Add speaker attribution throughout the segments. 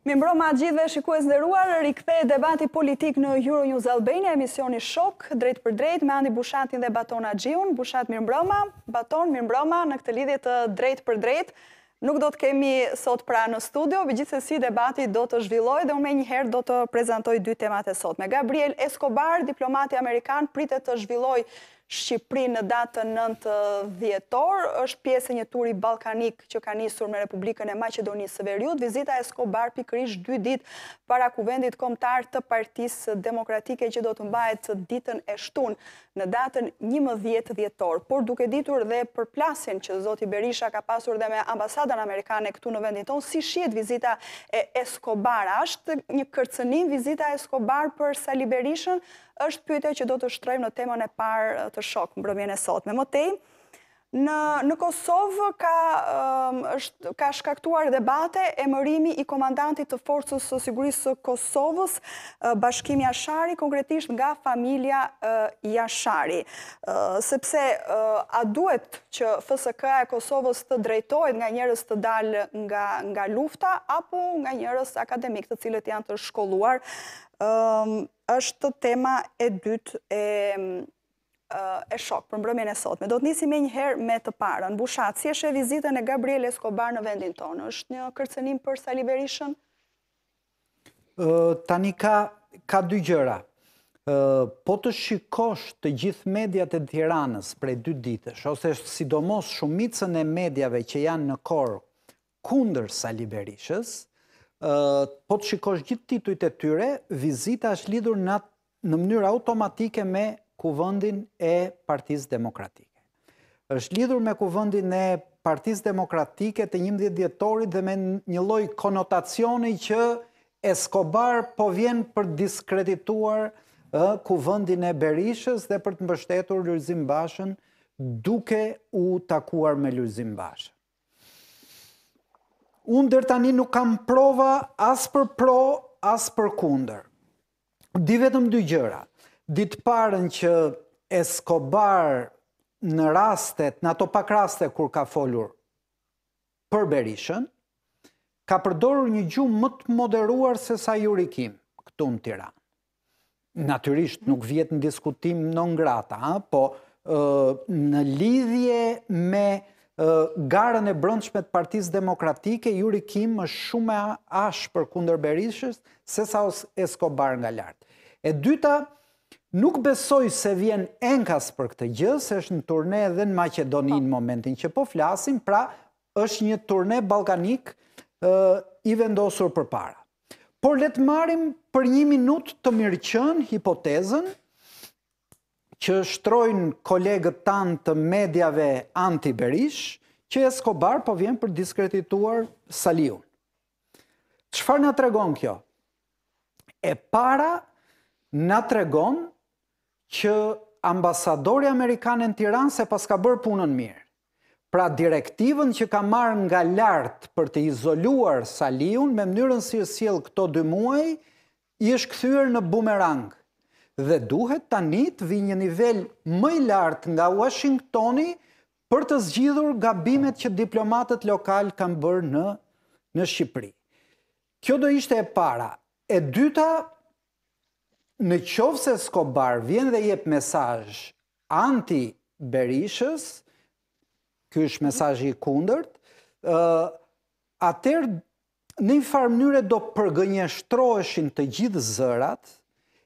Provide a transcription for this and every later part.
Speaker 1: Mirëmbrëma gjithve shikues të nderuar, rikthehet debati politik në Euronews Albania, emisioni Shok, drejtpërdrejt, me Andi Bushatin dhe Baton Haxhiun. Bushat, mirëmbrëma, Baton, mirëmbrëma, në këtë lidhje të drejtpërdrejtë. Nuk do të kemi sot pra në studio, gjithsesi debati do të zhvillohet dhe unë menjëherë do të prezantoj dy temat e sotme. Gabriel Escobar, diplomati amerikan, pritet të zhvillojë Shqipëri në datën 9 dhjetor, është pjesë e një turi ballkanik që ka nisur me Republikën e Maqedonisë së Veriut. Vizita e Escobar pikërisht dy ditë para kuvendit kombëtar të partisë demokratike që do të mbahet ditën e shtunë. në datën njëmbëdhjetë dhjetor, por duke ditur dhe përplasjen që zoti Berisha ka pasur dhe me ambasadën amerikane këtu në vendin tonë, si shihet vizita e Escobar? A është një kërcënim vizita e Escobar për Sali Berishën? Është pyetja që do të shtrojmë në temën e parë të Shok mbrëmjen e sotme. Më tej, Në Kosovë ka shkaktuar debate emërimi i komandantit të Forcës së Sigurisë së Kosovës, Bashkim Jashari, konkretisht nga familja Jashari. Sepse a duhet që FSK-ja e Kosovës të drejtohet nga njerëz të dalë nga nga lufta apo nga njerëz akademikë të cilët janë të shkolluar? Ëm është tema e dytë e e shok për mbrëmjen e sotme. Do të nisim menjëherë me të parën. Bushat, si e sheh vizitën e Gabriel Escobar në vendin tonë? është një kërcënim për Sali Berishën?
Speaker 2: Tani ka, ka dy gjëra. Po të shikosh të gjithë mediat e Tiranës prej dy ditësh, ose sidomos shumicën e mediave që janë në kor kundër Sali Berishës, po të shikosh gjithë titujt e tyre, vizita është lidhur në, në mënyrë automatike me kuvendin e Partisë Demokratike. është lidhur me kuvendin e Partisë Demokratike të 11 dhjetorit dhe me një lloj konotacioni që Escobar po vjen për të diskredituar ë, kuvendin e Berishës dhe për të mbështetur Lulzim Bashën duke u takuar me Lulzim Bashën. Unë deri tani nuk kam prova as për pro, as për kundër. Di vetëm dy gjëra. Di të parën që Escobar në rastet, në ato pak raste kur ka folur për Berishën, ka përdorur një gjuhë më të moderuar sesa Yuri Kim këtu në Tiranë. natyrisht nuk vihet në diskutim non grata, po në lidhje me garën e brendshme të Partisë Demokratike, Juri Kim është shumë e ashpër kundër Berishës, sesa Eskobar nga lart. E dyta, nuk besoj se vjen enkas për këtë gjë, se është në turne dhe në Maqedoni në momentin që po flasim, pra Është një turne ballkanik i vendosur përpara. Por le të marrim për një minutë të mirëqenë hipotezën që shtrojnë kolegët tanë të mediave anti-Berish, që Escobar po vjen për diskredituar Saliun. Çfarë na tregon kjo? E para na tregon që ambasadorja amerikane në Tiranë s'e paska bërë punën mirë. Pra direktivën që ka marrë nga lart për të izoluar Saliun me mënyrën si është sjellë këto dy muaj i është kthyer në bumerang dhe duhet tani të vijë një nivel më i lartë nga Uashingtoni për të zgjidhur gabimet që diplomatët lokalë kanë bërë në në Shqipëri. Kjo do ishte e para. E dyta, Në qoftë se Escobar vjen dhe jep mesazh anti Berishës, ky është mesazhi i kundërt, ë atëherë në një farë mënyre do përgënjeshtroheshin të gjithë zërat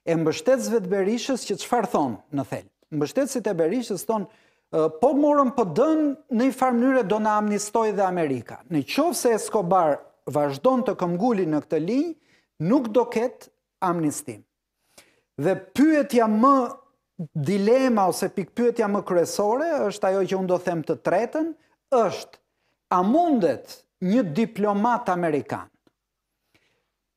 Speaker 2: e mbështetësve të Berishës që çfarë thonë në thelb. Mbështetësit e Berishës thonë po morën PD-n në një farë mënyre do na amnistojë dhe Amerika. Në qoftë se Escobar vazhdon të këmbëngulë në këtë linjë, Nuk do ketë amnistim. Dhe pyetja më dilema ose pikëpyetja më kryesore është ajo që unë do them të tretën, është a mundet një diplomat amerikan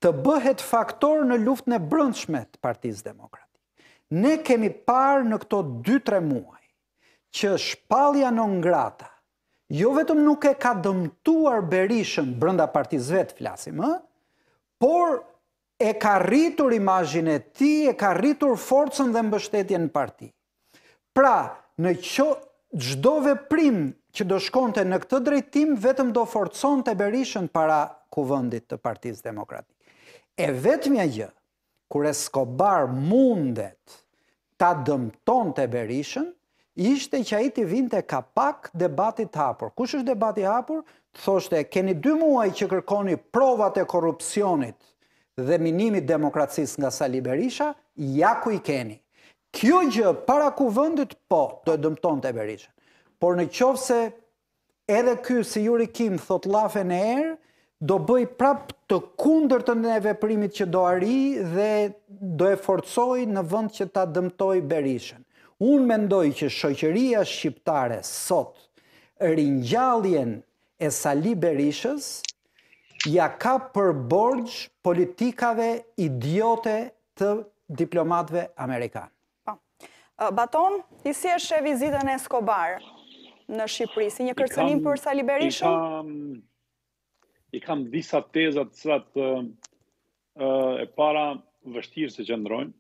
Speaker 2: të bëhet faktor në luftën e brendshme të Partisë Demokratike. Ne kemi parë në këto 2-3 muaj që shpallja non grata jo vetëm nuk e ka dëmtuar Berishën brenda partisë vet, flasim, ë, por e ka rritur imazhin e tij, e ka rritur forcën dhe mbështetjen në parti. Pra, në qo çdo veprim që do shkonte në këtë drejtim vetëm do forconte Berishën para kuvendit të Partisë Demokratike. E vetmja gjë kur Escobar mundet ta dëmtonte Berishën, ishte që ai t'i vinte kapak debatit të hapur. Kush është debati i hapur? Të thoshte, keni dy muaj që kërkoni provat e korrupsionit dhe minimit demokracisë nga Sali Berisha, ja ku i keni. Kjo gjë para Kuvendit, po, do e dëmtonte Berishën. Por në qoftë se Edhe ky si Yuri Kim thot llafe në erë, do bëjë prap të kundërtën e veprimit që do arrijë dhe do e forcojë në vend që ta dëmtojë Berishën. Unë mendoj që shoqëria shqiptare sot ringjalljen e Sali Berishës ja ka për borxh politikave idiote të diplomatëve amerikanë.
Speaker 1: Po. Baton, ti si e sheh vizitën e Escobar në Shqipëri si një kërcënim për Sali Berishën?
Speaker 3: I kam disa teza të cilat e para vështirë se qëndrojnë.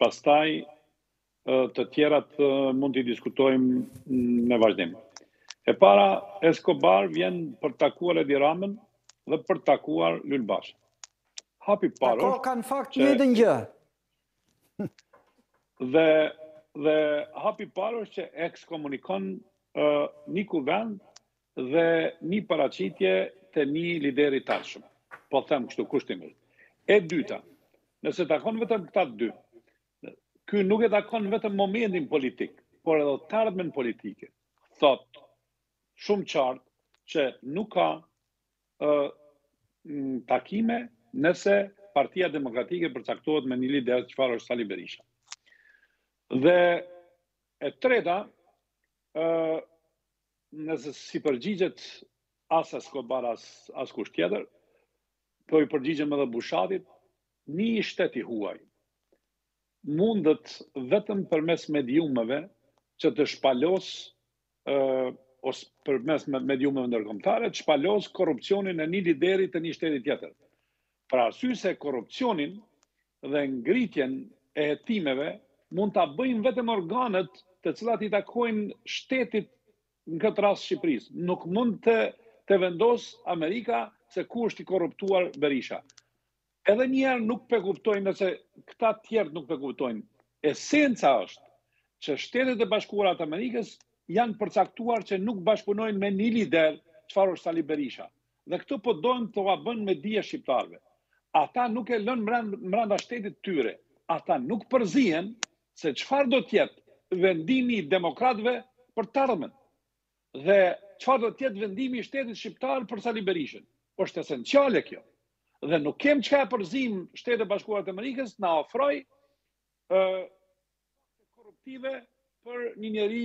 Speaker 3: Pastaj të tjerat mund t'i diskutojmë në vazhdim. E para, Escobar vjen për të takuar Edi Ramën dhe për të takuar Lul Bashën.
Speaker 2: Hapi parë është... Ka në fakt një dhe një gjë.
Speaker 3: Dhe dhe hapi parë është që ekskomunikon uh, një kuvend dhe një paraqitje të një lideri t'ardhshëm. Po them kështu kushtimisht. E dyta, nëse takon vetëm këta dy, ky nuk e takon vetëm momentin politik, por edhe të ardhmen politike. Thot shumë qartë që nuk ka takime nëse Partia Demokratike përcaktohet me një lider çfarë është Sali Berisha. Dhe e treta, ë nëse si përgjigjet as Escobar as askush tjetër, po i përgjigjem edhe Bushatit, një shtet i huaj. mundet vetëm përmes mediumeve që të shpalos ose përmes mediumeve ndërkombëtare të shpalos korrupsionin e një lideri të një shteti tjetër. Për arsye se korrupsionin dhe ngritjen e hetimeve mund ta bëjnë vetëm organet të cilat i takojnë shtetit në këtë rast Shqipërisë. Nuk mund të vendos Amerika se ku është i korruptuar Berisha. Edhe një herë nuk pe kuptojnë nëse këta tjerët nuk pe kuptojnë. Esenca është që Shtetet e Bashkuara të Amerikës janë përcaktuar që nuk bashkëpunojnë me një lider çfarë është Sali Berisha. Dhe këtë po don t'ua bën me dije shqiptarëve. Ata nuk e lënë mbrenda shtetit tyre. Ata nuk përzihen se çfarë do të jetë vendimi i demokratëve për t'ardhmen. dhe çfarë do të jetë vendimi i shtetit shqiptar për Sali Berishën. Është esenciale kjo. Dhe nuk kem çka e përzim Shtetet e Bashkuara të Amerikës të na ofrojë korruptive për një njeri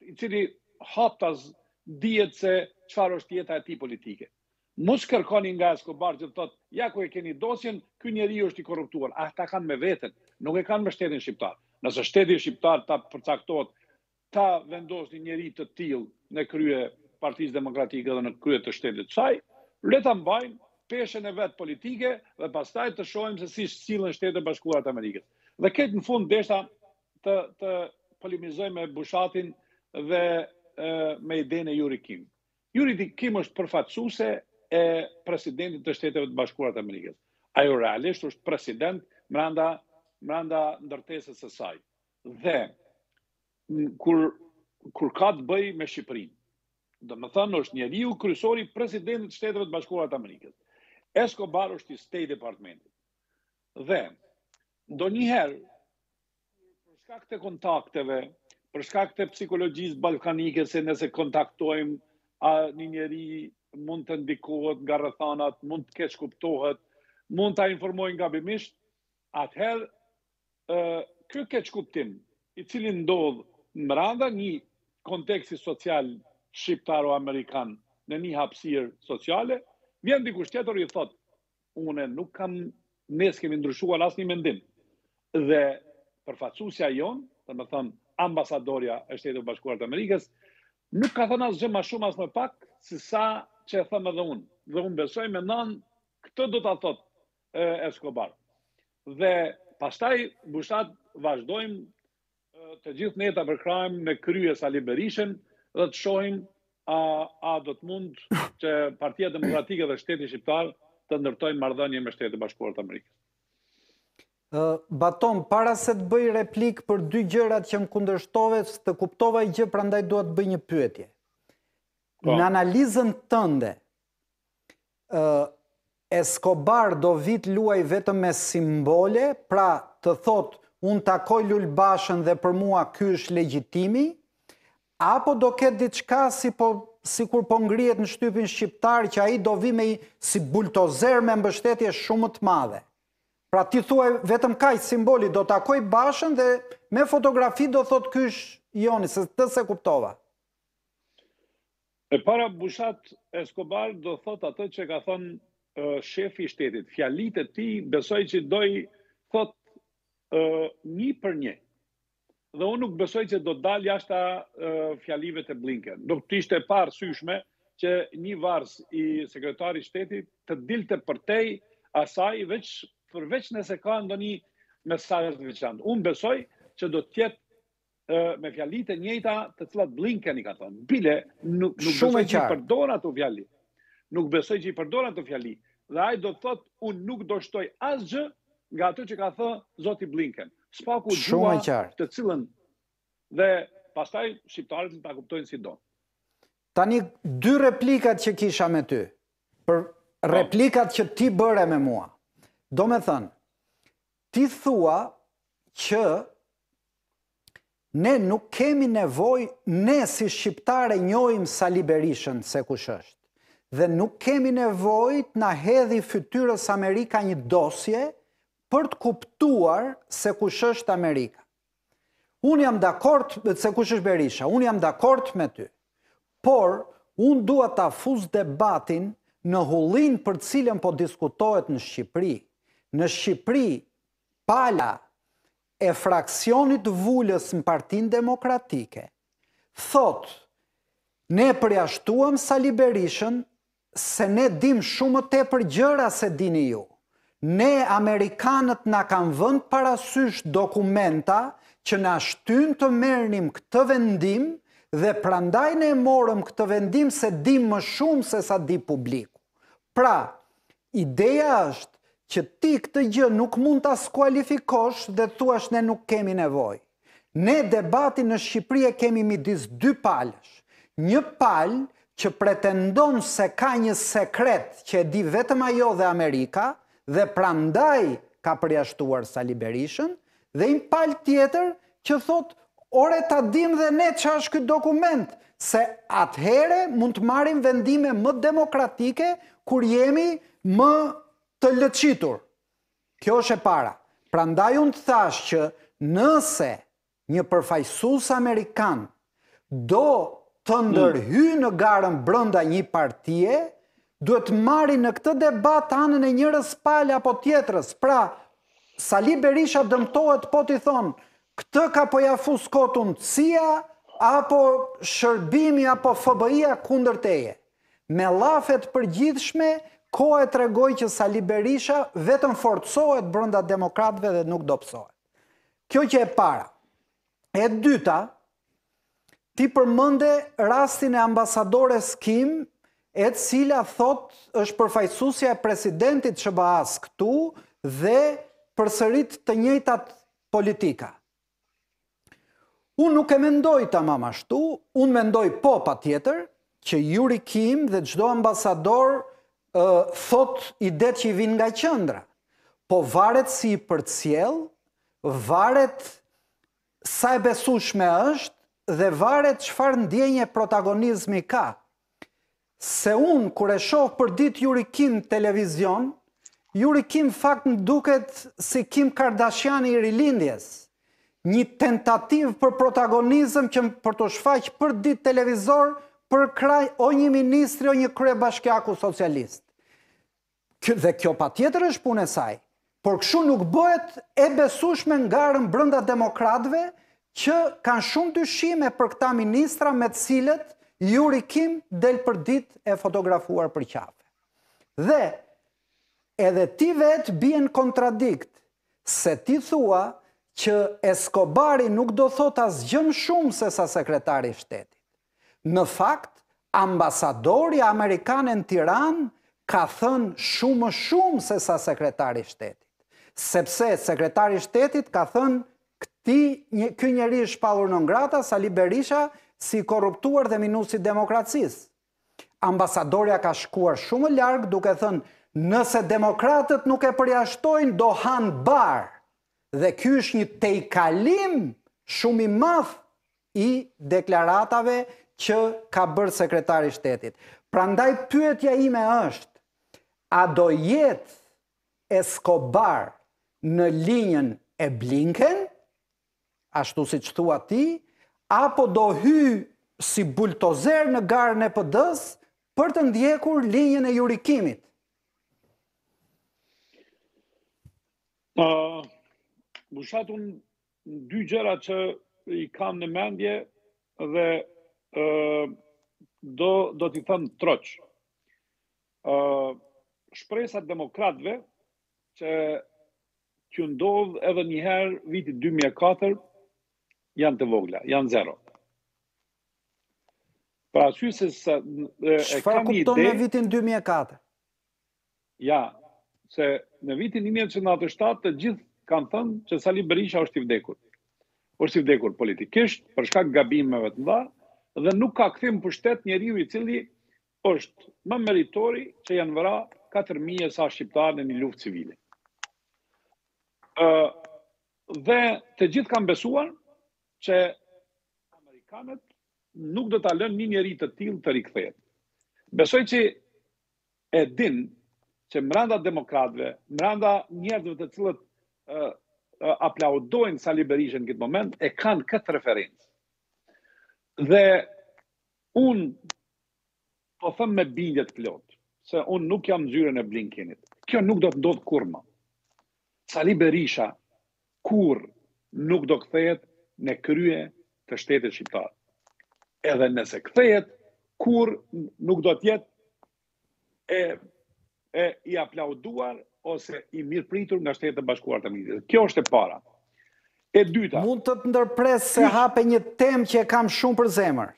Speaker 3: i cili haptas dihet se çfarë është jeta e tij politike. Mos kërkoni nga Escobar që të thotë, ja ku e keni dosjen, ky njeri është i korruptuar. Ata e kanë me veten, nuk e kanë me shtetin shqiptar. Nëse shteti shqiptar ta përcaktohet ta vendosë një njeri të tillë në krye të Partisë Demokratike dhe në krye të shtetit të saj, le ta mbajnë peshën e vet politike dhe pastaj të shohim se si sillen Shtetet e Bashkuara të Amerikës. Dhe këtë në fund deshta të të polemizoj me Bushatin dhe me idenë e Yuri Kim. Yuri Kim është përfaqësuese e presidentit të Shteteve të Bashkuara të Amerikës. Ajo realisht është president mbrenda mbrenda ndërtesës së saj. Dhe kur kur ka të bëjë me Shqipërinë. Domethënë është njeriu kryesor i presidentit të Shteteve të Bashkuara të Amerikës. Escobar është i State Departmentit. Dhe ndonjëherë për shkak të kontakteve, për shkak të psikologjisë ballkanike se nëse kontaktojmë një njeri mund të ndikohet nga rrethanat, mund të keqkuptohet, mund ta informojnë gabimisht, atëherë Ky keqkuptim, i cili ndodh mbrenda një konteksti social shqiptaro-amerikan në një hapësirë sociale, vjen dikush tjetër i thotë, unë nuk kam, ne s'kemi ndryshuar asnjë mendim. Dhe përfaqësuesja jonë, domethënë ambasadorja e Shteteve të Bashkuara të Amerikës, nuk ka thënë asgjë më shumë as më pak se sa që e them edhe unë. Dhe unë besoj, me nanë, këtë do ta thotë Escobar. Dhe pastaj Bushat vazhdojmë të gjithë ne ta përkrahim me krye Sali Berishën dhe të shohim a a do të mund që Partia Demokratike dhe shteti shqiptar të ndërtojnë marrëdhënie me Shtetet e Bashkuara të Amerikës.
Speaker 2: Baton, para se të bëj replikë për dy gjërat që më kundërshtove, s'të kuptova një gjë, prandaj dua të të bëj një pyetje. Po. Në analizën tënde, Escobar do vijë të luajë vetëm me simbole, pra të thotë unë takoj Lul Bashën dhe për mua ky është legjitimi, apo do ketë diçka si po sikur po ngrihet në shtypin shqiptar që ai do vijë si buldozer me mbështetje shumë të madhe. Pra ti thuaj vetëm kaq simboli do takoj Bashën dhe me fotografi do thotë ky është joni, se të s'e kuptova.
Speaker 3: E para Bushat Escobar do thotë atë që ka thënë shefi i shtetit. Fjalitë e tij besoj që do i thotë një për një. Dhe unë nuk besoj që do dalë jashta fjalive të Blinken. Do të ishte e paarsyeshme që një vartës i sekretarit të shtetit të dilte përtej asaj veç përveç nëse ka ndonjë mesazh të veçantë. Unë besoj që do të jetë me fjalitë e njëjta të cilat Blinken i ka thonë. Bile, nuk, nuk besoj që i përdor ato fjali. Nuk besoj që i përdor ato fjali. Dhe ai do të thotë, unë nuk do shtoj asgjë nga ato që ka thon zoti Blinken. S'pak gjuha të cilën dhe pastaj shqiptarët ta kuptojnë si don.
Speaker 2: Tani, dy replikat që kisha me ty, për po. replikat që ti bëre me mua. Domethënë, ti thua që Ne nuk kemi nevojë ne si shqiptarë e njohim Sali Berishën se kush është dhe nuk kemi nevojë të na hedhë fytyrës Amerika një dosje për të kuptuar se kush është Amerika. Unë jam dakord se kush është Berisha, unë jam dakord me ty. Por unë dua ta fus debatin në hullinë për të cilën po diskutohet në Shqipëri. Në Shqipëri pala e fraksionit të vulës në Partinë Demokratike, thotë Ne përjashtuam Sali Berishën se ne dimë shumë më tepër gjëra se dini ju. Ne amerikanët na kanë vënë parasysh dokumenta që na shtynë të merrnim këtë vendim dhe prandaj ne morëm këtë vendim se dimë më shumë sesa di publiku. Pra, Ideja është që ti këtë gjë nuk mund ta skualifikosh dhe thuash ne nuk kemi nevojë. Ne debatin në Shqipëri e kemi midis dy palësh. Një palë që pretendon se ka një sekret që e di vetëm ajo dhe Amerika dhe prandaj ka përjashtuar Sali Berishën Dhe një palë tjetër që thotë ore ta dimë dhe ne ç'është ky dokument, se atëherë mund të marrim vendime më demokratike kur jemi më të lëçitur. Kjo është e para. Prandaj unë të thashë që nëse një përfaqësues amerikan do të hmm. ndërhyjë në garën brenda një partie, duhet të marrë në këtë debat anën e njërës palë apo tjetrës. Pra, Sali Berisha dëmtohet po t'i thonë, këtë ka po ja fus kot unë, CIA, apo shërbimi, apo FBI-ja kundër teje. Me llafe të përgjithshme, koha e tregoi që Sali Berisha vetëm forcohet brenda demokratëve dhe nuk dobësohet. Kjo qe e para, E dyta, ti përmende rastin e ambasadores Kim, e cila thotë është përfaqësuesja e presidentit të SHBA-së këtu dhe përsërit të njëjtat politika. Unë nuk e mendoj tamam ashtu, unë mendoj po patjetër, që Juri Kim dhe çdo ambasador Ë thot idetë që i vin nga qendra. Po varet si i përcjell, varet sa e besueshme është dhe varet çfarë ndjenje protagonizmi ka. Se unë kur e shoh përditë Juri Kim në televizion, Juri Kim në fakt më duket si Kim Kardashiani i Rilindjes. Një tentativë për protagonizëm që për t'u shfaq përditë në televizor përkrah o një ministri o një kryebashkiaku socialist. Dhe kjo patjetër është punë e saj, por kështu nuk bëhet e besushme në garën brenda demokratëve që kanë shumë dyshime për këta ministra me të cilët Juri Kim del përditë e fotografuar për qafe. Dhe edhe ti vetë bie në kontradiktë, Se ti thua që Eskobari nuk do thotë asgjë më shumë se sa sekretari i shtetit. Në fakt, ambasadorja amerikane në Tiranë ka thënë shumë më shumë se sa sekretari i shtetit. Sepse sekretari i shtetit ka thënë këti ky njeri shpallur non grata Sali Berisha si i korruptuar dhe minues i demokracisë. Ambasadorja ka shkuar shumë më larg duke thënë nëse demokratët nuk e përjashtojnë do hanë bar dhe ky është një tejkalim shumë i madh i deklaratave që ka bërë sekretari i shtetit. Prandaj pyetja ime është a do jetë Eskobar në linjën e Blinken ashtu siç thua ti, apo do hyjë si buldozer në garën e PD-së për të ndjekur linjën e Juri Kimit?
Speaker 3: Uh, Bushat, unë dy gjëra që i kam në mendje dhe uh, do, do t'i them troç. Uh, shpresat e demokratëve që Që të ndodhë edhe një herë viti dy mijë e katër janë të vogla, janë zero. Për arsye se sa
Speaker 2: e kam një ide. Çfarë kupton në vitin 2004?
Speaker 3: Ja, se në vitin 1997 të gjithë kanë thënë që Sali Berisha është i vdekur. Është i vdekur politikisht për shkak gabimeve të mëdha dhe nuk ka kthim në pushtet njeriu i cili Është më meritori që janë vra katër mijë e sa shqiptarë në një luftë civile. Ë dhe të gjithë kanë besuar që amerikanët nuk do ta lënë një njeri të tillë të rikthehet. Besoj që e di që mrënda demokratëve, mrënda njerëzve të cilët ë aplaudojnë Sali Berishën në këtë moment e kanë këtë referencë. Dhe Unë po them me bindje të plotë se unë nuk jam n'zyrën e Blinkenit. Kjo nuk do të ndodhë kurrë më. Sali Berisha kurrë nuk do kthehet në krye të shtetit shqiptar. Edhe nëse kthehet, kurrë nuk do të jetë e e i aplauduar ose i mirëpritur nga Shtetet e Bashkuara të Amerikës. Kjo është e para. E dyta.
Speaker 2: Mund të të ndërpres se hape një temë që e kam shumë për zemër.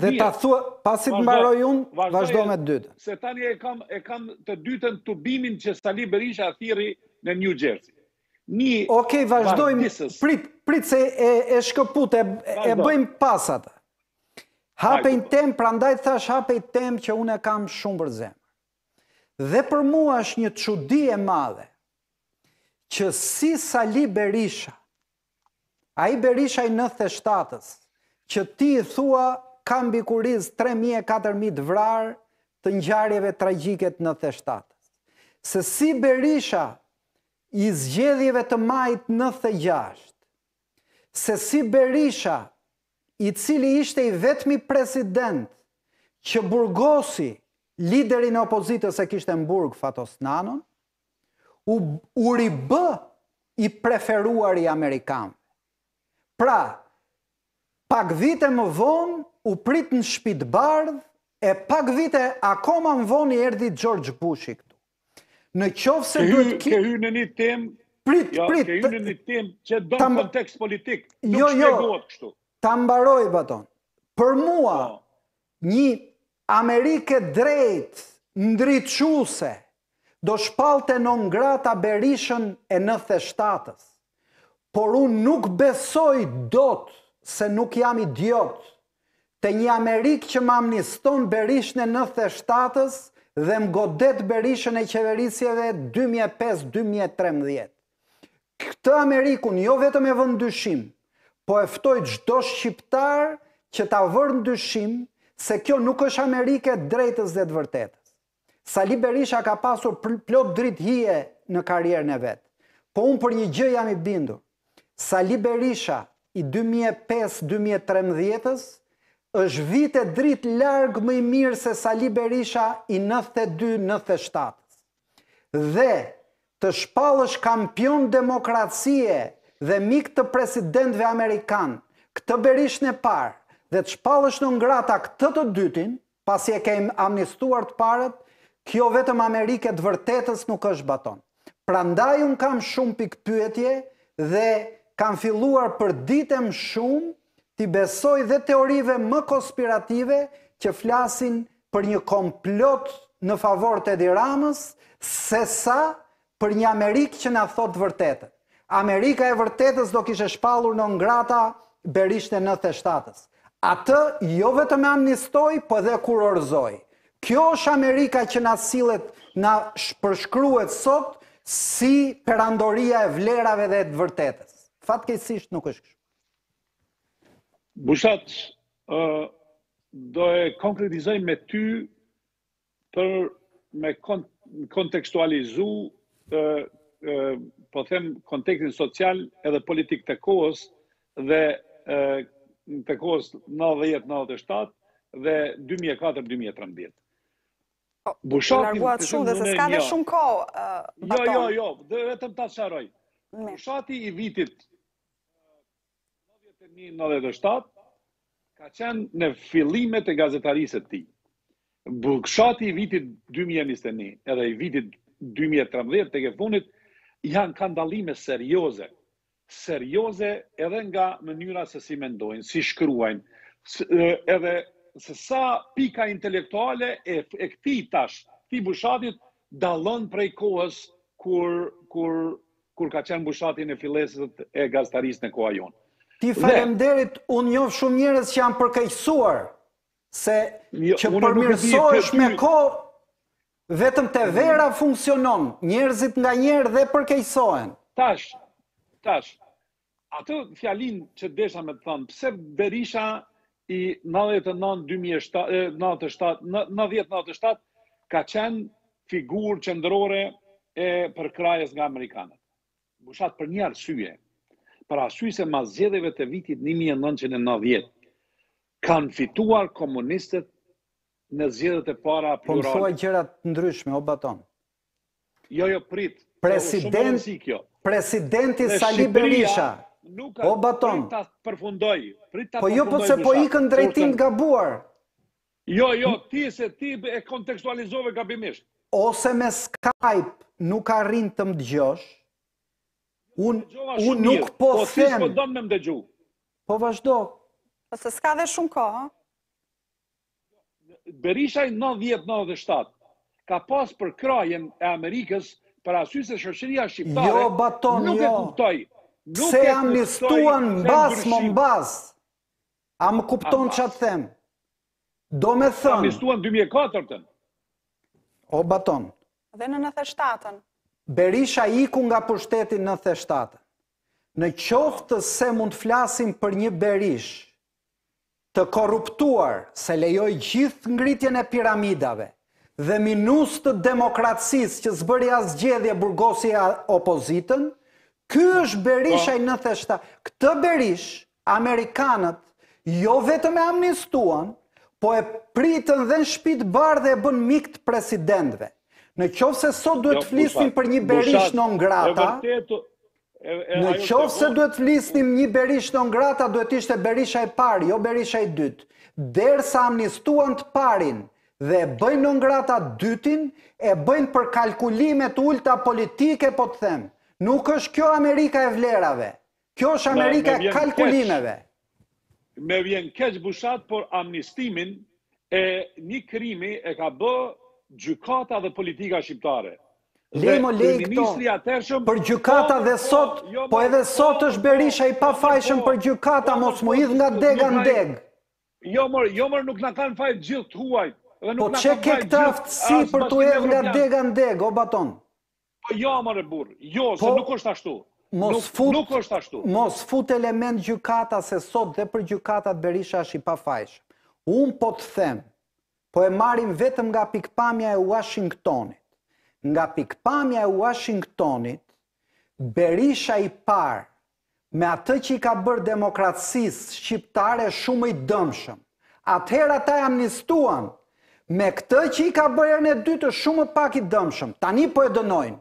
Speaker 2: Dhe ta thua, pasi të mbaroj unë, vazhdo me të dytën.
Speaker 3: Se tani e kam, e kam të dytën tubimin që Sali Berisha thirri në New Jersey.
Speaker 2: Një Ok, vazhdojmë. Prit, prit se e, e shkëput, e, e bëjmë pas atë. Hape një temë, prandaj thashë hape një temë që unë e kam shumë për zemër. Dhe për mua është një çudi e madhe që si Sali Berisha, ai Berisha i 97-ës, që ti i thua ka mbi kurriz 3.000-4.000 të vrarë të ngjarjeve tragjike të 97-ës. Se si Berisha i zgjedhjeve të majit 96, se si Berisha i cili ishte i vetmi president që burgosi liderin e opozitës e kishte në burg Fatos Nanon, u, u ribë i preferuari i amerikanëve. Pra, pak vite më vonë u prit në Shpi t'Bardhë, e pak vite akoma më vonë i erdhi George Bushi këtu. Në qoftë se duhet të kemi...
Speaker 3: Ke hy në një tem...
Speaker 2: Prit, jo, prit...
Speaker 3: Ke hy në një temë që do një kontekst politik. Nuk jo, jo, kështu.
Speaker 2: Ta mbaroj, Baton. Për mua, po. një Amerikë e drejtë, ndriçuese, do shpallte non grata Berishën e nëntë e shtatës. Por unë nuk besoj dot se nuk jam idiot Te një Amerikë që m'amniston Berishën e nëntë e shtatës dhe m'godet Berishën e qeverisjeve dy mijë e pesë dy mijë e trembëdhjetë. Këtë Amerikë unë jo vetëm e vë n'dyshim, po e ftoj çdo shqiptar që ta vërë n'dyshim se kjo nuk është Amerika e të drejtës dhe të vërtetës. Sali Berisha ka pasur plot dritëhije në karrierën e vet. Po unë për një gjë jam i bindur. Sali Berisha i dy mijë e pesë, dy mijë e trembëdhjetë-s është vite dritë larg më i mirë se Sali Berisha i nëntë e dy, nëntë e shtatë-s. Dhe të shpallësh kampion demokracie dhe mik të presidentëve amerikanë këtë Berishën e parë dhe të shpallësh non grata këtë të dytin, pasi e kemi amnistuar të parët, kjo vetëm Amerikë e të vërtetës nuk është, Baton. Prandaj unë kam shumë pikëpyetje dhe kam filluar për ditë e më shumë t'i besoj dhe teorive më konspirative që flasin për një komplot në favor të Edi Ramës, se sa Për një Amerikë që na thotë të vërtetën. Amerika e vërtetës do kishte shpallur non grata Berishën e nëntëdhjetë e shtatës. Atë jo vetëm e amnistoi, po dhe e kurorëzoi. Kjo është Amerika që na sillet na përshkruhet sot si perandoria e vlerave dhe e të vërtetës. Fatkeqësisht nuk është kështu.
Speaker 3: Bushat, ë do e konkretizoj me ty për me kontekstualizu, po them kontekstin social edhe politik të kohës dhe të kohës 90-97 dhe 2004-2013.
Speaker 1: Po, u larguat shumë dhe se s'ka dhe shumë kohë,
Speaker 3: Baton. Jo, jo, jo, vetëm ta sqaroj. Bushati i vitit Nëntëdhjetë e një nëntëdhjetë e shtatë ka qenë në fillimet e gazetarisë së tij. Bushati i vitit dy mijë e njëzet e një edhe i vitit dy mijë e trembëdhjetë tek e fundit janë kanë dallime serioze, serioze edhe nga mënyra se si mendojnë, si shkruajnë, edhe se sa optika intelektuale e e këtij tash, këtij Bushatit dallon prej kohës kur kur kur ka qenë Bushati në fillesat e gazetarisë në Koha Jonë.
Speaker 2: Të faleminderit, unë njoh shumë njerëz që janë përkeqësuar se jo, që përmirësohesh me kohë vetëm te mm. vera funksionon, njerëzit nganjëherë dhe përkeqësohen.
Speaker 3: Tash, tash, Atë fjalinë që desha me të thanë, pse Berisha i nëntëdhjetë e nëntë, dy mijë e shtatë, nëntëdhjetë e shtatë, nëntëdhjetë, nëntëdhjetë e shtatë ka qenë figurë qendrore e përkrahjes nga amerikanët? Bushat, për një arsye, për arsye se mas zgjedhjeve të vitit një mijë e nëntëqind e nëntëdhjetë kanë fituar komunistët në zgjedhjet e para
Speaker 2: Po më plurale. thuaj gjëra të ndryshme, o Baton.
Speaker 3: Jo, jo, prit.
Speaker 2: President, presidenti Sali Berisha,
Speaker 3: o Baton,
Speaker 2: po jo po se po ikën në drejtim të gabuar.
Speaker 3: Jo, jo, ti se ti e kontekstualizove gabimisht.
Speaker 2: Ose me Skype nuk arrin të më dëgjosh, unë nuk po them. Po
Speaker 3: ti s'po do me më dëgju.
Speaker 2: Po vazhdo.
Speaker 1: Po se s'ka dhe shumë kohë.
Speaker 3: Berishaj i nëntëdhjetë nëntë shtatës ka pas përkrahjen e Amerikës për arsye se shoqëria shqiptare nuk e kuptoi
Speaker 2: Pse e amnistuan mbas më mbas? A më kupton ça të them? Domethënë Amnistuan dy
Speaker 3: mijë e katërtën.
Speaker 2: O Baton.
Speaker 1: Dhe në nëntë e shtatën.
Speaker 2: Berisha iku nga pushteti në nëntë e shtatën. Në qoftë se mund të flasim për një Berishë, Të korruptuar se lejoi gjithë ngritjen e piramidave dhe minues të demokracisë që s'bëri as zgjedhje burgosi opozitën, ky është Berisha i nëntë e shtatës. Këtë Berishë amerikanët jo vetëm e amnistuan, po e pritën dhe në Shpi të Bardhë dhe e bënë mik të presidentëve. Në qoftë se sot duhet të flisnim për një Berishë non grata, Në qoftë se duhet të flisnim një Berishë non grata duhet të ishte Berisha i parë, jo Berisha i dytë. Derisa amnistuan të parin dhe e bëjnë non grata të dytin, e bëjnë për kalkulime të ulta politike po të them. Nuk është kjo Amerika e vlerave. Kjo është Amerika e kalkulimeve.
Speaker 3: Më vjen keq Bushati por amnistimin e një krimi e ka bë gjykata dhe politika shqiptare.
Speaker 2: Lëri mo lëri këto për gjykata dhe sot po edhe sot është Berisha i pafajshëm për gjykata mos m'u hidh nga dega në degë.
Speaker 3: Jo mor jo mor nuk na kanë faj gjithë të huajt dhe nuk na kanë faj gjithë as Bashkimi Evropian.
Speaker 2: Po ç'e ke këtë aftësi për t'u hedh nga dega në degë o Baton.
Speaker 3: Po jo more burrë, jo se po, nuk është ashtu. Mos nuk, fut, nuk është ashtu.
Speaker 2: Mos fut element gjykata se sot dhe për gjykatat Berisha është i pafajshëm. Unë po të them, po e marrim vetëm nga pikëpamja e Washingtonit. Nga pikëpamja e Washingtonit, Berisha i parë me atë që i ka bërë demokracisë shqiptare shumë më i dëmshëm. Atëherë ata e amnistuan me këtë që i ka bërë herën e dytë shumë më pak i dëmshëm. Tani po e dënojnë.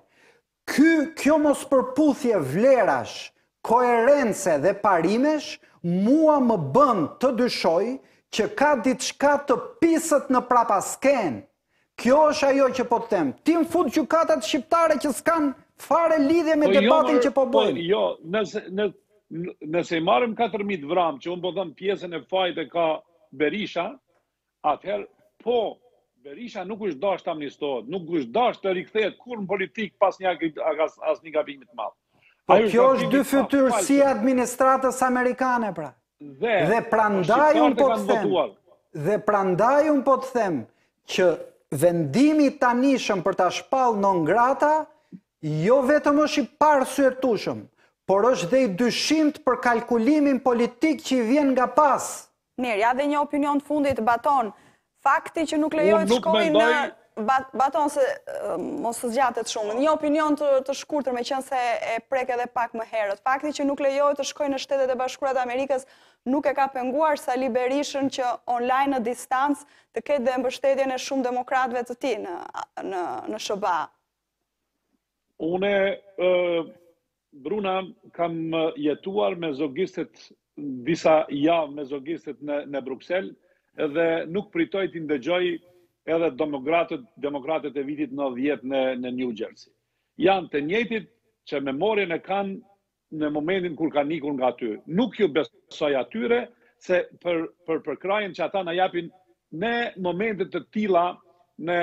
Speaker 2: Ky kjo mospërputhje vlerash, koherence dhe parimesh mua më bën të dyshoj që ka diçka të pisët në prapaskenë. Kjo është ajo që po të them. Ti më fut gjykatat shqiptare që s'kan fare lidhje me po jo, debatin që po, po bëjmë.
Speaker 3: Jo, nëse në nëse i marrim 4000 të vramë që unë po them pjesën e fajit e ka Berisha, atëherë po Berisha nuk është dashtë të amnistohet, nuk është dashtë të rikthehet kurrë në politikë pas një as, as një gabimi të madh.
Speaker 2: Po kjo është dyfytyrësi e administratës amerikane pra. Dhe prandaj unë po të them, dhe prandaj unë po të them që vendimi i tanishëm për ta shpall non grata jo vetëm është i paarsyetueshëm, por është dhe i dyshimt për kalkulimin politik që i vjen nga pas.
Speaker 1: Mirë, ja dhe një opinion të fundit, Baton Fakti që nuk lejohet të shkojë në, Baton, se mos të zgjatet shumë. Një opinion të, të shkurtër meqenëse e preke dhe pak më herët. Fakti që nuk lejohet të shkojë në Shtetet e Bashkuara të Amerikës nuk e ka penguar Sali Berishën që online në distancë të ketë dhe mbështetjen e shumë demokratëve të tij në në
Speaker 3: në SHBA. Unë, Bruna, kam jetuar me zogistet disa javë me zogistet në në Bruksel dhe nuk pritoj t'i ndëgjoj edhe demokratët demokratët e vitit nëntëdhjetë në në Nju Xhersi. Janë të njëjtit që memorien e kanë në momentin kur kanë ikur nga aty. Nuk u besoj atyre se për për përkrahjen që ata na japin në momente të tilla në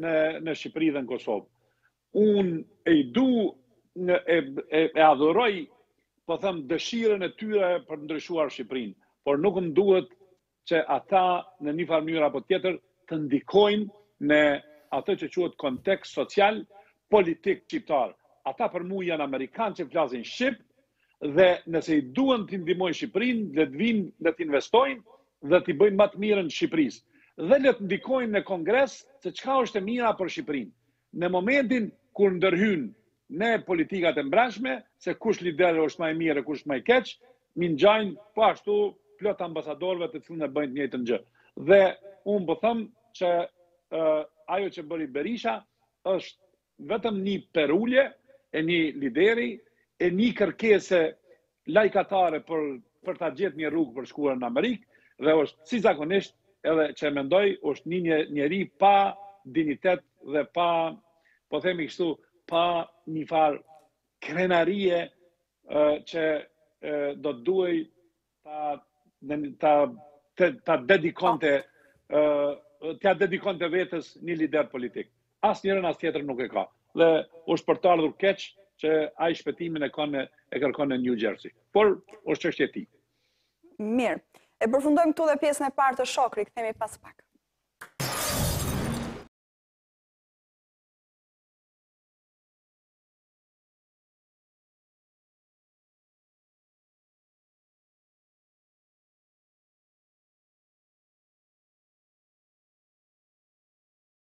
Speaker 3: në në Shqipëri dhe në Kosovë. Unë e du në, e, e, e adhuroj po them dëshirën e tyre për të ndryshuar Shqipërinë, por nuk më duhet që ata në një farë mënyrë apo tjetër të ndikojnë në atë që quhet kontekst social politik shqiptar. Ata për mua janë amerikanë që flasin shqip dhe nëse i duan t'i ndihmojnë Shqipërinë, le të vijnë, le të investojnë dhe t'i bëjnë ma të mirën Shqipërisë. Dhe le të ndikojnë në Kongres se çka është e mira për Shqipërinë. Në momentin kur ndërhyn në politikat e mbrendshme, se kush lider është ma i mirë e kush ma i keq, m'i ngjajnë po ashtu plot ambasadorëve të cilët e bëjnë të njëjtën gjë. Dhe unë po them që ajo që bëri Berisha është vetëm një përulje e një lideri, e një kërkese lajkatare për për ta gjet një rrugë për shkuar në Amerikë dhe është si zakonisht edhe që e mendoj është një një njeri pa dinjitet dhe pa po themi kështu pa njëfarë krenarie ë që do të duhej ta ta ta dedikonte ë t'ia dedikonte vetes një lider politik As njërën as tjetrën nuk e ka dhe është për të ardhur keq që ai shpëtimin e ka në e kërkon në New Jersey. Por është çështje e tij.
Speaker 1: Mirë. E përfundojmë këtu dhe pjesën e parë të shokri, kthehemi pas pak.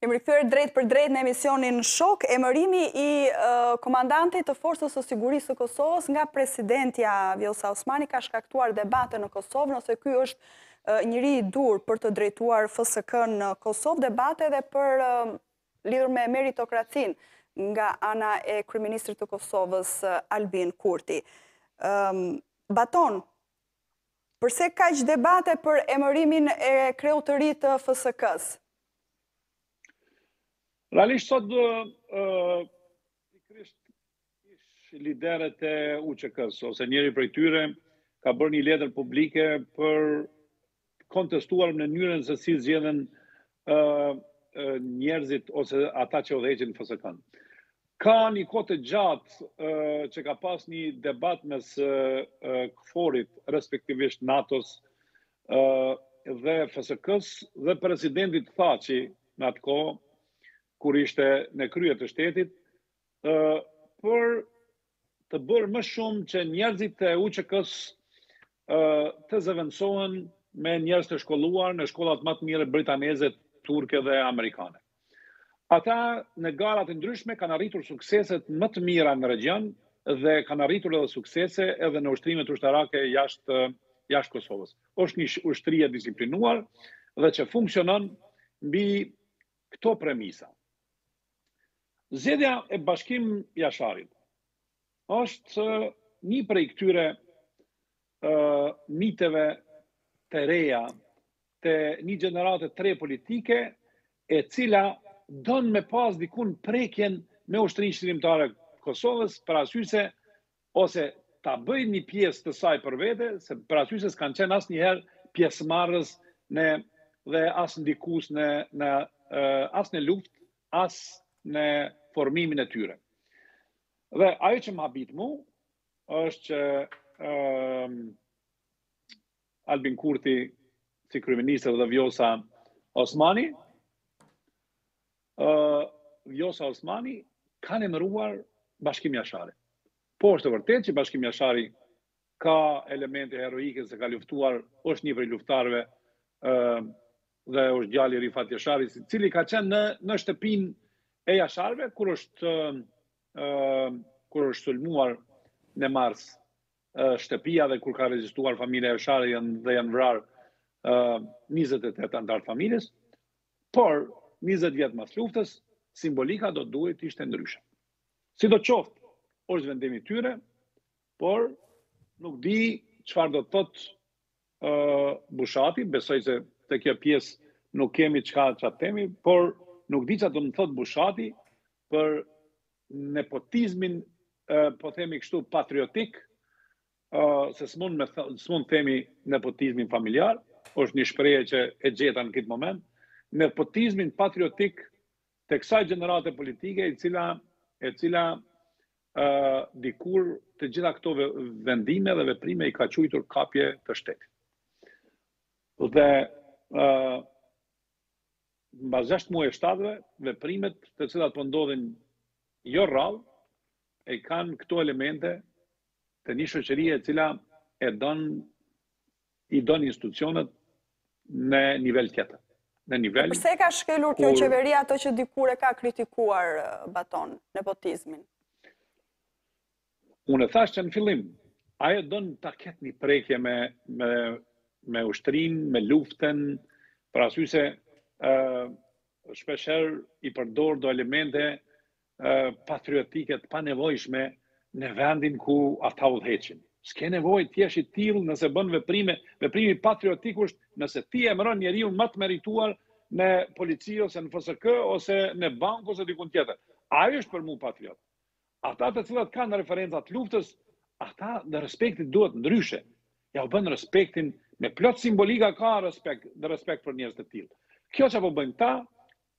Speaker 1: Jemi rikthyer drejtpërdrejt në emisionin Shok, emërimi i komandantit të Forcës së Sigurisë së Kosovës nga presidentja Vjosa Osmani ka shkaktuar debate në Kosovë, nëse ky është njeriu i duhur për të drejtuar FSK-në në Kosovë, debate dhe për Lidhur me meritokracinë nga ana e kryeministrit të Kosovës, Albin Kurti. Baton, përse kaq debate për emërimin e kreut të ri të FSK-së?
Speaker 3: Realisht sot pikërisht ish liderët e UÇK-së ose njëri prej tyre ka bërë një letër publike për kontestuar mënyrën se si zgjedhen njerëzit ose ata që udhëheqin FSK-në. Ka një kohë të gjatë që ka pas një debat mes KFOR-it, respektivisht NATO-s dhe FSK-së dhe presidentit Thaçi në atë kohë kur ishte në krye të shtetit, për të bërë më shumë që njerëzit e UÇK-së të zëvendësohen me njerëz të shkolluar në shkollat më të mira britaneze, turke dhe amerikane. Ata në gara të ndryshme kanë arritur sukseset më të mira në regjion dhe kanë arritur edhe suksese edhe në ushtrimet ushtarake jashtë jashtë Kosovës. Është një ushtri e disiplinuar dhe që funksionon mbi këto premisa. Zgjedhja e Bashkim Jasharit është një prej këtyre miteve të reja të një gjenerate të re politike e cila don me pas dikund prekjen me Ushtrinë Çlirimtare të Kosovës për arsye se ose ta bëjë një pjesë të saj për vete, se për arsye se s'kanë qenë asnjëherë pjesëmarrës në dhe as ndikues në në as në luftë, as në formimin e tyre. Dhe ajo që më habit mu është që ë Albin Kurti si kryeministër dhe Vjosa Osmani Vjosa Osmani kanë emëruar Bashkim Jasharin. Po është e vërtetë që Bashkim Jashari ka elemente heroike se ka luftuar, është një prej luftarëve dhe është djali i Rifat Jasharit, i cili ka qenë në në shtëpinë e Jasharëve kur është kur është sulmuar në mars shtëpia dhe kur ka rezistuar familja Jashari dhe janë vrarë 28 anëtarë të familjes. Por, njëzet vjet mas luftës, simbolika do të duhej të ishte ndryshe. Sidoqoftë, është vendim i tyre, por nuk di çfarë do të thotë ë Bushati, besoj se te kjo pjesë nuk kemi çka ça të themi, por nuk di ça do të thotë Bushati për nepotizmin, po themi kështu, patriotik, se s'mund me thënë, s'mund të themi nepotizmin familjar, është një shprehje që e gjeta në këtë moment, nepotizmin patriotik të kësaj gjenerate politike, e cila, e cila uh, dikur të gjitha këto vendime dhe veprime i ka qujtur kapje të shtetit. Dhe uh, mbas 6 muajve, 7-ve, veprimet të cilat po ndodhin jo rrallë, e kanë këto elemente të një shoqërie e cila e don i don institucionet në nivel tjetër. Në nivel
Speaker 1: Përse e ka shkelur kjo qeveri ato që dikur e ka kritikuar Baton, nepotizmin?
Speaker 3: Unë e thashë që në fillim, ajo don ta ketë një prekje me me me ushtrinë, me luftën, për arsye se ë shpeshherë i përdor do elemente patriotike të panevojshme në vendin ku ata udhëheqin. S'ke nevojë të jesh i tillë nëse bën veprime, veprimi patriotik është nëse ti e emëron njeriun më të merituar në polici ose në FSK ose në bankë ose dikund tjetër. Ai është për mu patriot. Ata të cilat kanë referenca të luftës, ata dhe respekti duhet ndryshe. Ua bën respektin me plot simbolika ka respekt, respekt për njerëz të tillë. Kjo ça po bëjnë këta,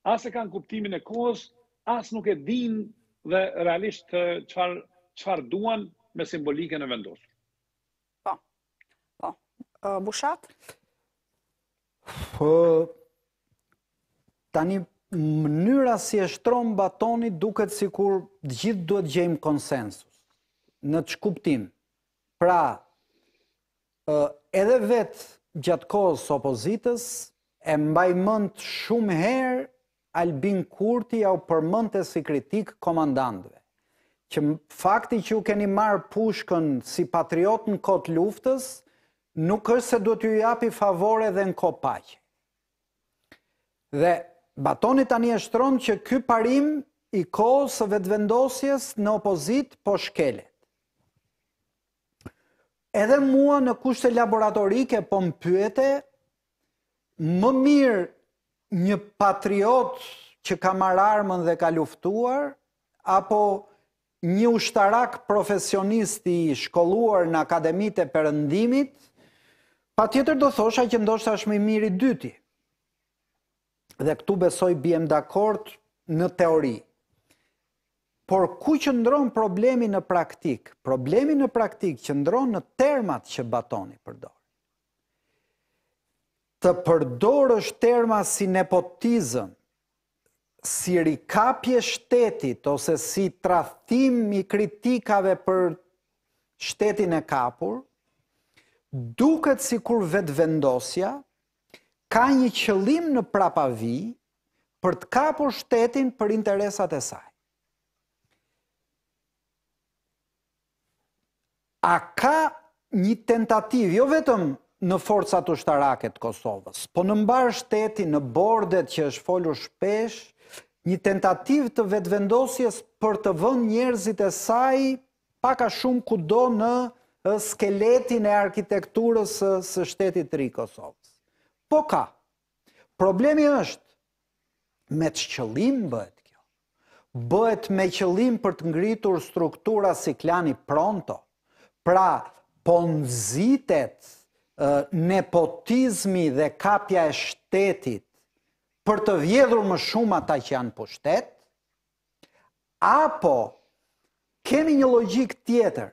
Speaker 3: as e kanë kuptimin e kohës, as nuk e dinë dhe realisht çfarë çfarë duan me simbolikën e vendosur. Po. Po.
Speaker 1: Uh, Bushat?
Speaker 2: Po. Tani mënyra si e shtron Batoni duket sikur të gjithë duhet të gjejmë konsensus. Në ç'kuptim? Pra, Edhe vetë gjatë kohës së opozitës e mbaj mend shumë herë Albin Kurti ua përmendte si kritikë komandantëve që fakti që ju keni marrë pushkën si patriotë në kohë të luftës, nuk është se duhet t'ju japi favore dhe në kohë paqe. Dhe Batoni tani e shtron që ky parim i kohës së Vetëvendosjes në opozitë po shkelet. Edhe mua në kushte laboratorike po më pyete më mirë një patriot që ka marrë armën dhe ka luftuar apo një ushtarak profesionist i shkolluar në akademitë e perëndimit, patjetër do thosha që ndoshta është më i mirë i dyti. dhe këtu besoj biem dakord në teori. Por ku qëndron problemi në praktik? Problemi në praktikë qëndron në termat që Batoni përdor. Të përdorësh terma si nepotizëm, si rikapje e shtetit, ose si tradhtim i kritikave për shtetin e kapur, duket sikur Vetëvendosja, Ka një qëllim në prapavijë për të kapur shtetin për interesat e saj. A ka një tentativë, jo vetëm në forcat ushtarake të Kosovës, po në mbarë shtetin, në bordet që është folur shpesh, një tentativë të Vetëvendosjes për të vënë njerëzit e saj Pak a shumë kudo në skeletin e arkitekturës së, së shtetit të ri Kosovës. Po ka. Problemi është me ç'qëllim bëhet kjo. Bëhet me qëllim për të ngritur struktura si klani Pronto. Pra, po nxitet nepotizmi dhe kapja e shtetit për të vjedhur më shumë ata që janë në pushtet, Apo kemi një logjikë tjetër.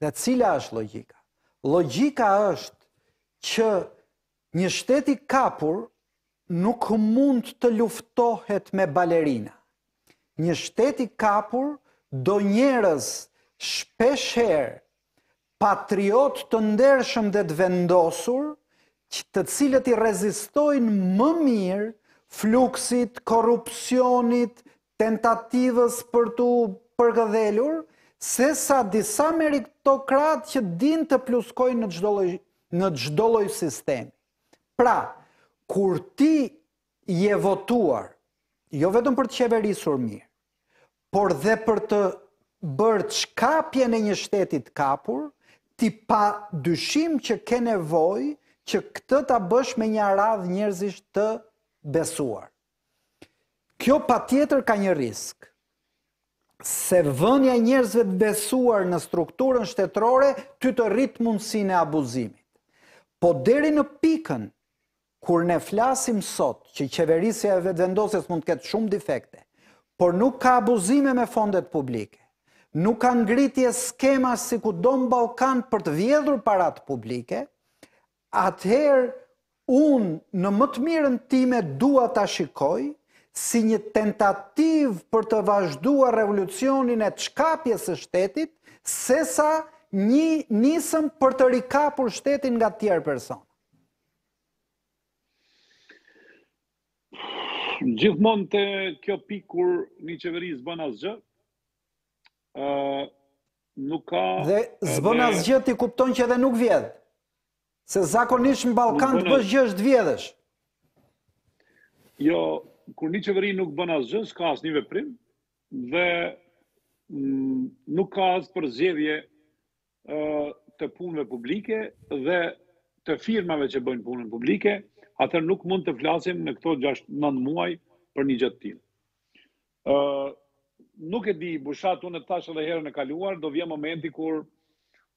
Speaker 2: Dhe cila është logjika? Logjika është që një shtet i kapur nuk mund të luftohet me balerina. Një shtet i kapur do njerëz shpeshherë patriotë të ndershëm dhe të vendosur, që të cilët i rezistojnë më mirë fluksit, korrupsionit, tentativës për t'u përgëdhelur, sesa disa meritokratë që dinë të pluskojnë në çdo lloj në çdo lloj sistemi. Pra, kur ti Je votuar, jo vetëm për të qeverisur mirë, por dhe për të bërë çkapjen e një shteti të kapur, ti pa dyshim që ke nevojë që këtë ta bësh me një aradhe njerëzish të besuar. Kjo patjetër ka një risk, se vënia e njerëzve të besuar në strukturën shtetërore ty të rrit mundësinë e abuzimit. Po deri në pikën Kur ne flasim sot që qeverisja e Vetëvendosjes mund të ketë shumë difekte, por nuk ka abuzime me fondet publike, nuk ka ngritje skema si kudo në Ballkan për të vjedhur paratë publike, atëherë unë në më të mirën time dua ta shikoj si një tentativë për të vazhduar revolucionin e çkapjes së shtetit, sesa një nismë për të rikapur shtetin nga të tjerë persona.
Speaker 3: Gjithmonë te kjo pikë kur një qeveri s'bën asgjë, nuk ka...
Speaker 2: Dhe s'bën asgjë ti kupton që edhe nuk vjedh. Se zakonisht në Ballkan të bësh gjë është të vjedhësh.
Speaker 3: Jo, kur një qeveri nuk bën asgjë, s'ka asnjë veprim dhe nuk ka as për zgjedhje të punëve publike dhe të firmave që bëjnë punën publike, atëherë nuk mund të flasim në këto 6-9 muaj për një gjë të tillë. Ë nuk e di, Bushat unë e thashë edhe herën e kaluar, do vijë momenti kur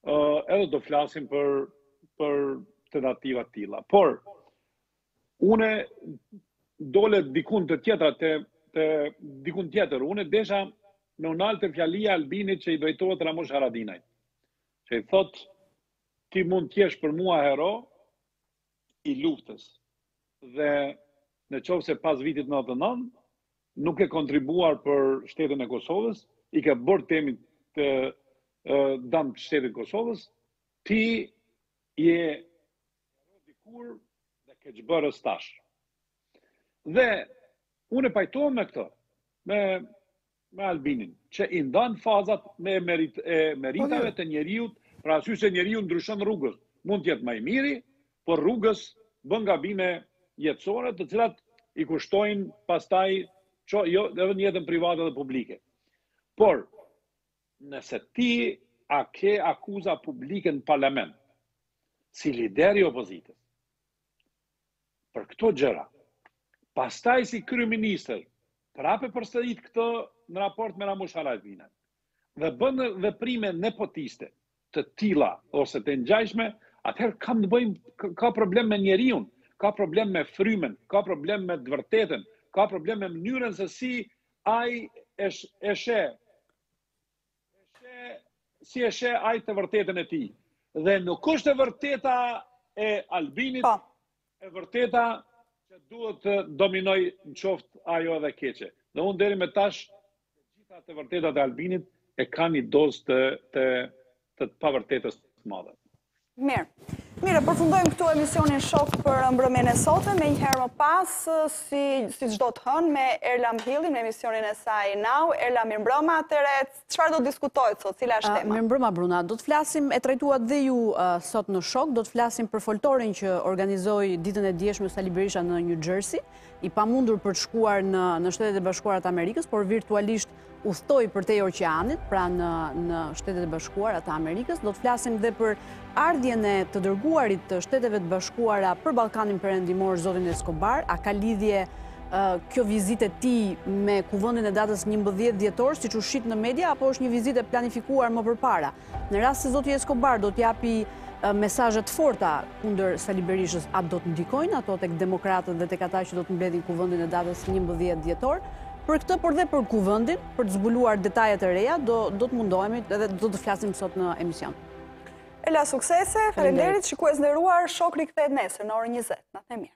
Speaker 3: ë edhe do flasim për për tentativa të tilla. Por Unë dola dikun te tjetra, të, të dikun tjetër. Unë desha me u nal te fjalia e Albinit që i drejtohet Ramush Haradinajt. Që i thotë, ti mund të jesh për mua hero i luftës. Dhe në qoftë se pas vitit 99, nuk ke kontribuar për shtetin e Kosovës, i ke bërë temit dam shtetit të Kosovës, ti je Hero dikur dhe keqbërës tash. Dhe unë pajtohem me këtë, me me Albinin, që i ndan fazat me merit, e meritave po, të njeriut, për arsye se njeriu ndryshon rrugës, mund të jetë më i miri, por rrugës bën gabime jetësore, të cilat i kushtojnë pastaj që jo edhe në jetën private dhe publike. Por Nëse ti e ke akuza publike në parlament si lider i opozitës për këto gjëra, pastaj si kryeministër prapë e përsërit këtë në raport me Ramush Haradinajn dhe bën veprime nepotiste, të tilla ose të ngjashme, atëherë kam të bëjmë, ka problem me njeriun, ka problem me frymën, ka problem me të vërtetën, ka problem me mënyrën se si ai e sheh, si e sheh ai të vërtetën e tij. Dhe nuk është e vërteta e Albinit, E vërteta që duhet të dominojë në qoftë ajo edhe e keqe. Dhe unë deri me tash të gjitha të vërtetat e Albinit e kanë një dozë të të të pavërtetës të madhe.
Speaker 1: Mirë. Mirë, përfundojmë këtu emisionin Shock për mbrëmjen e sotme, menjëherë më pas, si, si çdo të hënë, me Erla Mëhillin, me emisionin e saj Now. Erla, mirëmbrëma, të rec! Çfarë do të diskutohet sot, cila është tema?
Speaker 4: Mirëmbrëma Bruna, do të flasim, e trajtuat dhe ju sot në Shock, do të flasim për foltoren që organizoi ditën e djeshme Sali Berisha në New Jersey, i pamundur për të shkuar në Shtetet e Bashkuara të Amerikës, por virtualisht udhëtoi përtej oqeanit, pra në Shtetet e Bashkuara të Amerikës, do të flasim dhe për Ardhjen e të dërguarit të Shteteve të Bashkuara për Ballkanin Perëndimor, zotin Escobar, a ka lidhje kjo vizitë e tij me Kuvendin e datës 11 dhjetor, siç u shit në media, apo është një vizitë e planifikuar më përpara? Në rast se zoti Escobar do të japi mesazhe të forta kundër Sali Berishës, a do të ndikojnë ato tek demokratët dhe tek ata që do të mbledhin kuvendin e datës 11 dhjetor? Për këtë, por dhe për kuvendin, për të zbuluar detajet e reja, do të mundohemi dhe do të flasim sot në emision.
Speaker 1: Ela, suksese, faleminderit, shikues të nderuar, Shock rikthehet nesër, në orën 20, natën e mirë.